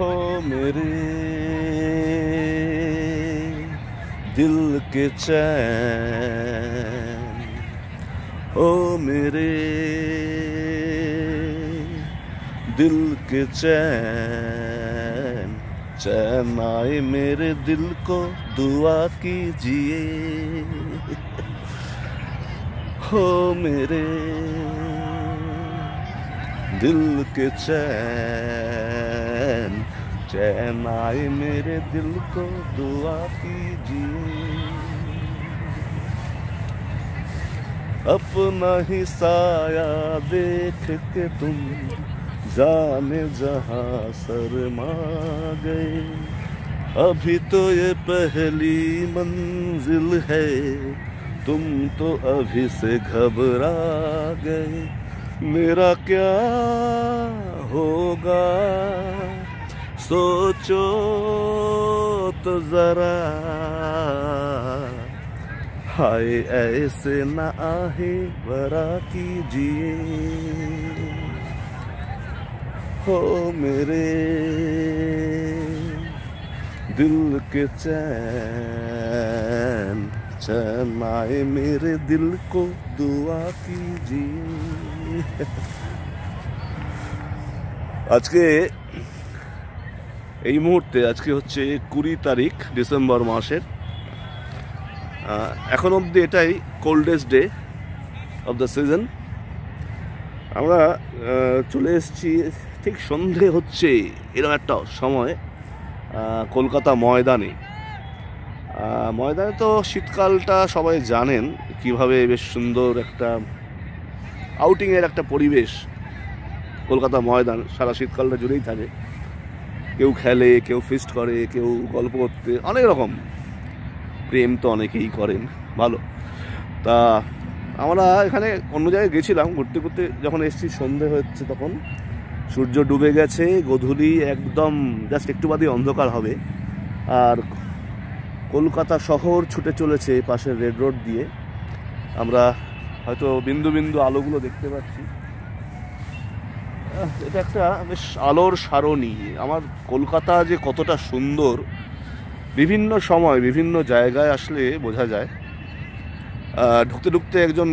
हो मेरे। दिल के चैन ओ मेरे। दिल के चैन चैन आए मेरे दिल को, दुआ कीजिए। हो मेरे। दिल के चैन। चैन आए मेरे दिल को दुआ कीजिए। अपना ही साया देख के तुम जाने जहाँ शर्मा गए। अभी तो ये पहली मंजिल है, तुम तो अभी से घबरा गए। मेरा क्या होगा? सोचो तो जरा। हाय, ऐसे ना आहे बरा कीजिए। हो मेरे दिल के चैन चैन आए मेरे दिल को दुआ कीजिए। आज के এই মুহূর্তে আজকে হচ্ছে কুড়ি তারিখ, ডিসেম্বর মাসের। এখন অবধি এটাই coldest day of the season আমরা চলে এসেছি, ঠিক সন্ধে হচ্ছে এরকম একটা সময় কলকাতা ময়দানে। ময়দানে তো শীতকালটা সবাই জানেন, কীভাবে বেশ সুন্দর একটা আউটিংয়ের একটা পরিবেশ কলকাতা ময়দান, সারা শীতকালটা জুড়েই থাকে। কেউ খেলে, কেউ ফিস্ট করে কেউ গল্প করতে, অনেক রকম। প্রেম তো অনেকেই করেন, ভালো। তা আমরা এখানে অন্য জায়গায় গেছিলাম, ঘুরতে ঘুরতে যখন এসছি, সন্ধে হচ্ছে তখন। সূর্য ডুবে গেছে, গোধূলি একদম জাস্ট একটু বাদে অন্ধকার হবে। আর কলকাতা শহর ছুটে চলেছে পাশের রেড রোড দিয়ে। আমরা হয়তো বিন্দু বিন্দু আলোগুলো দেখতে পাচ্ছি। এটা একটা বেশ আলোর সারণী। আমার কলকাতা যে কতটা সুন্দর বিভিন্ন সময় বিভিন্ন জায়গায় আসলে বোঝা যায়। ঢুকতে ঢুকতে একজন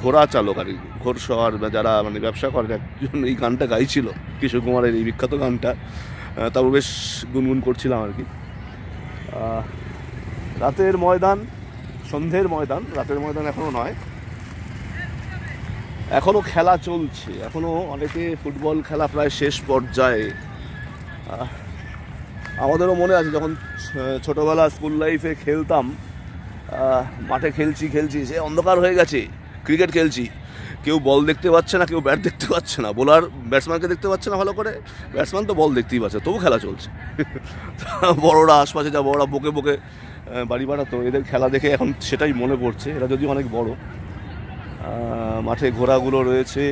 ঘোড়া চালক আর কি, ঘোড়সওয়ার বা যারা মানে ব্যবসা করেন একজন এই গানটা গাইছিল কিশোর কুমারের এই বিখ্যাত গানটা। তারপর বেশ গুনগুন করছিলাম আর কি। রাতের ময়দান সন্ধ্যের ময়দান রাতের ময়দান এখনও নয়। এখনও খেলা চলছে, এখনও অনেকে ফুটবল খেলা প্রায় শেষ পর্যায়ে। আমাদেরও মনে আছে যখন ছোটোবেলা স্কুল লাইফে খেলতাম মাঠে খেলছি খেলছি সে অন্ধকার হয়ে গেছে, ক্রিকেট খেলছি। কেউ বল দেখতে পাচ্ছে না, কেউ ব্যাট দেখতে পাচ্ছে না, বোলার ব্যাটসম্যানকে দেখতে পাচ্ছে না ভালো করে, ব্যাটসম্যান তো বল দেখতেই পাচ্ছে, তবু খেলা চলছে। বড়রা আশপাশে যা, বড়রা বকে বকে বাড়ি বাড়াতো এদের খেলা দেখে এখন সেটাই মনে পড়ছে, এরা যদি অনেক বড় মাঠে ঘোড়াগুলো রয়েছে।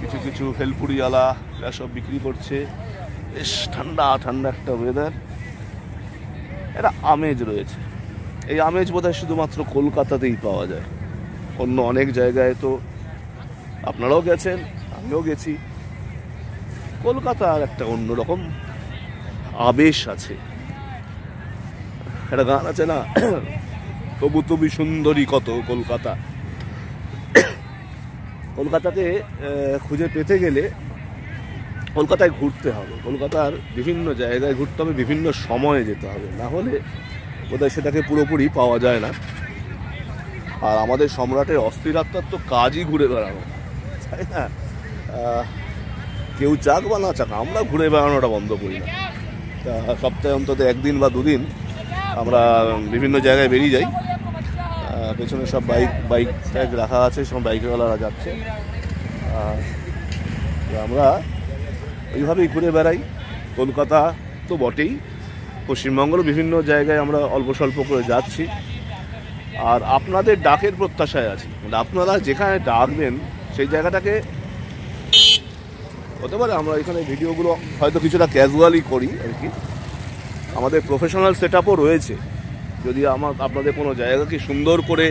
কিছু কিছু হেলপুরিওয়ালা এরা সব বিক্রি করছে। বেশ ঠান্ডা ঠান্ডা একটা ওয়েদার একটা আমেজ রয়েছে। এই আমেজ বোধহয় শুধুমাত্র কলকাতাতেই পাওয়া যায়। অন্য অনেক জায়গায় তো আপনারাও গেছেন, আমিও গেছি। কলকাতার একটা অন্যরকম আবেশ আছে। একটা গান আছে না? তবু তবু সুন্দরী কত কলকাতা? কলকাতাতে খুঁজে পেতে গেলে কলকাতায় ঘুরতে হবে। কলকাতার বিভিন্ন জায়গায় ঘুরতে হবে, বিভিন্ন সময়ে যেতে হবে। না হলে বোধহয় সেটাকে পুরোপুরি পাওয়া যায় না। আর আমাদের সম্রাটের অস্থিরাত্মার তো কাজই ঘুরে বেড়ানো। তাই না? কেউ চাক বা না চাক, আমরা ঘুরে বেড়ানোটা বন্ধ করি না। তা সপ্তাহে অন্তত একদিন বা দুদিন আমরা বিভিন্ন জায়গায় বেরিয়ে যাই। পেছনে সব বাইক বাইক ট্যাগ রাখা আছে, সব বাইকওয়ালারা যাচ্ছে। আমরা ওইভাবেই ঘুরে বেড়াই। কলকাতা তো বটেই। পশ্চিমবঙ্গেরও বিভিন্ন জায়গায় আমরা অল্প স্বল্প করে যাচ্ছি। আর আপনাদের ডাকের প্রত্যাশায় আছি। মানে আপনারা যেখানে ডাকবেন, সেই জায়গাটাকে হতে পারে আমরা এখানে ভিডিওগুলো হয়তো কিছুটা ক্যাজুয়ালি করি আর কি। আমাদের প্রফেশনাল সেট রয়েছে। যদি আমার, আপনাদের কোনো জায়গাকে সুন্দর করে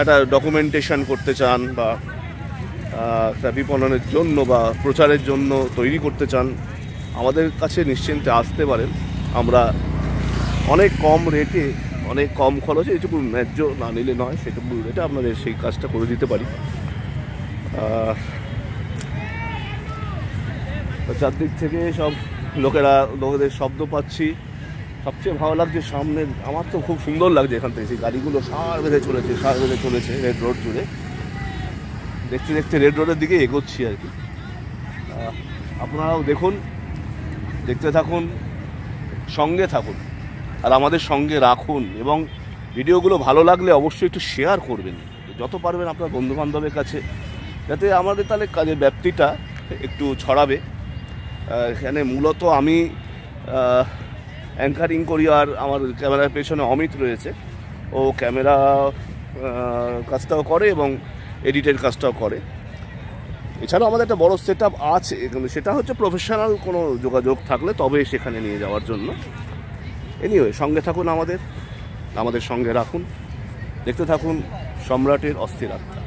একটা ডকুমেন্টেশন করতে চান বা বিপণনের জন্য বা প্রচারের জন্য তৈরি করতে চান, আমাদের কাছে নিশ্চিন্তে আসতে পারেন। আমরা অনেক কম রেটে অনেক কম খরচে যেটুকু ন্যায্য না নিলে নয়, সেটুকু রেটে আপনাদের সেই কাজটা করে দিতে পারি। চারদিক থেকে সব লোকেরা, লোকেদের শব্দ পাচ্ছি। সবচেয়ে ভালো লাগছে সামনে, আমার তো খুব সুন্দর লাগছে এখান থেকে। সেই গাড়িগুলো সার বেঁধে চলেছে, সার বেঁধে চলেছে রেড রোড জুড়ে। দেখতে দেখতে রেড রোডের দিকে এগোচ্ছি আর কি। আপনারাও দেখুন, দেখতে থাকুন, সঙ্গে থাকুন, আর আমাদের সঙ্গে রাখুন, এবং ভিডিওগুলো ভালো লাগলে অবশ্যই একটু শেয়ার করবেন। যত পারবেন আপনার বন্ধুবান্ধবের কাছে, যাতে আমাদের তাহলে কাজের ব্যাপ্তিটা একটু ছড়াবে। এখানে মূলত আমি অ্যাঙ্কারিং করি আর আমার ক্যামেরার পেছনে অমিত রয়েছে। ও ক্যামেরা কাজটাও করে এবং এডিটের কাজটাও করে। এছাড়াও আমাদের একটা বড় সেট আছে, কিন্তু সেটা হচ্ছে প্রফেশনাল কোনো যোগাযোগ থাকলে তবে সেখানে নিয়ে যাওয়ার জন্য। এনিওয়ে সঙ্গে থাকুন আমাদের আমাদের সঙ্গে রাখুন। দেখতে থাকুন, সম্রাটের অস্থির আত্মা